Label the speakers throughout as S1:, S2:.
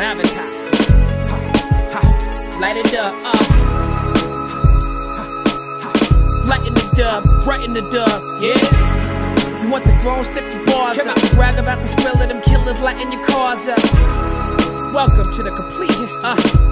S1: Avatar. Ha, ha, light it up, uh. Lighten the dub, brighten the dub, yeah. You want the throne, step your bars up. Brag about the skrill of them killers, lighting your cars up. Welcome to the complete history uh,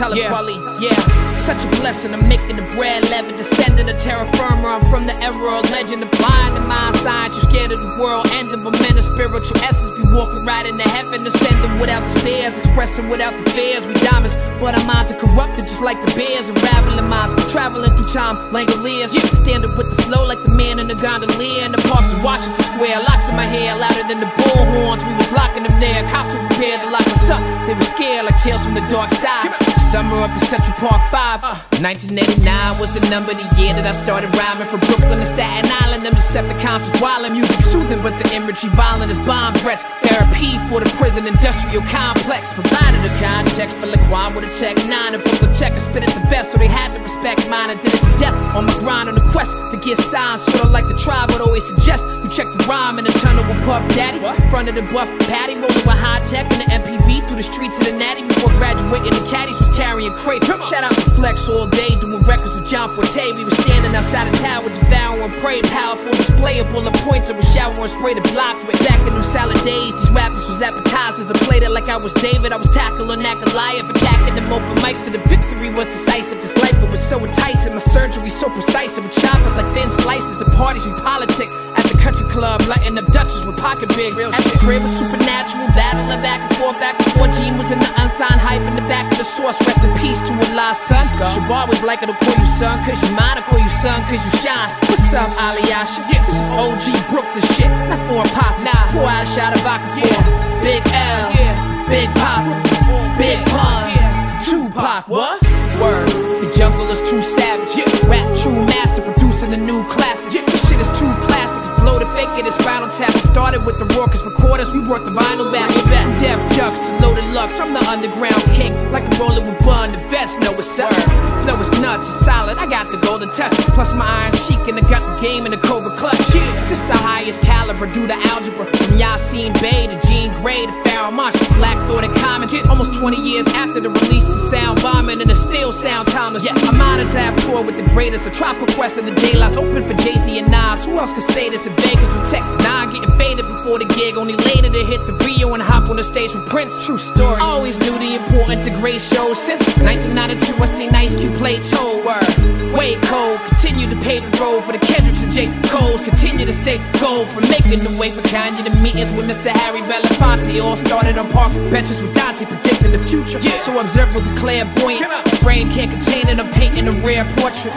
S1: Talib yeah. Kweli. Yeah, such a blessing. I'm making the bread leaven, descendant of terra firma. I'm from the era of legend, the blind in my science. You scared of the world ending, but men of spiritual essence be walking right into heaven, ascending without the stairs, expressing without the fears. We diamonds, but our minds are corrupted just like the bears. Unraveling minds, traveling through time, Langoliers. Yeah, standing with the flow like the man in the gondolier in the parks of Washington Square. Locks in my hair louder than the bullhorns. We was blocking them there. Cops were prepared to lock us up. They were scared like tales from the dark side. Summer of the Central Park 5. Uh, 1989 was the number the year that I started rhyming from Brooklyn to Staten Island. Them Decepticons was wild music soothing, but the imagery violent as bomb threats. Therapy for the prison industrial complex. Provided the context for Laquan with a tech nine and book the check and spit it the best, so they had to respect mine and did it to death. On the grind on the quest to get signed, sorta like the tribe would always suggest. You check the rhyme in the tunnel with Puff Daddy. What? Front of the buff patty, rolling with Hi-Tek in the MPV through the streets of the natty before graduating. Carrying crates. Shout out to Flex all day, doing records with John Forte. We were standing outside of town with devouring prey. Powerful display of bullet points. I was showering spray the block with. Back in them salad days, these rappers was appetizers. I played it like I was David. I was tackling that Goliath, attacking them open mics to the victory was decisive. This life it was so enticing. My surgery so precise. It would chop it like thin slices. The parties we politic the country club, lighting up Dutchess with pocket big. Real at the crib was supernatural, battling back and forth, back and forth. Jean was in the unsigned hype in the back of the source. Rest in peace to a lost son. Shabar was like to call you son, cause you mine, I call you son, cause you shine. What's up, Alyasha? Yeah, this is OG Brooklyn shit, not foreign pop. Nah, pour out a shot of vodka for Big L, yeah. Big Pop, Big Pun, Tupac. What? Word. The jungle is too savage. Yeah. Rap true master, producing a new classic. With the Rawkus recorders, we brought the vinyl back. Lux. I'm the underground king, like a rolling with bun. The vest know what's up. Flow is nuts, it's solid. I got the golden touch, plus my iron chic, and I got the game in the Cobra clutch. This the highest caliber, due to algebra. From Yasin Bey to Jean Grae to Pharoahe Monch. Black Thought and Common. Almost 20 years after the release of Soundbombing, and it still sound timeless. Yeah, I'm honored to have toured with the greatest. The Tribe Called Quest and the Daylights open for Jay Z and Nas. Who else could say this in Vegas with Tech? Nah, getting faded before the gig. Only later to hit the And hop on the stage with Prince. True story. Always knew the importance of great shows. Since 1992, I seen Ice Cube play Toe Word. Way cold. Continue to pave the road for the Kendricks and J. Cole's. Continue to stay gold for making the way for Kanye. The meetings with Mr. Harry Belafonte. All started on park benches with Dante predicting the future. Yeah. So observable, clairvoyant. Brain can't contain it. I'm painting a rare portrait.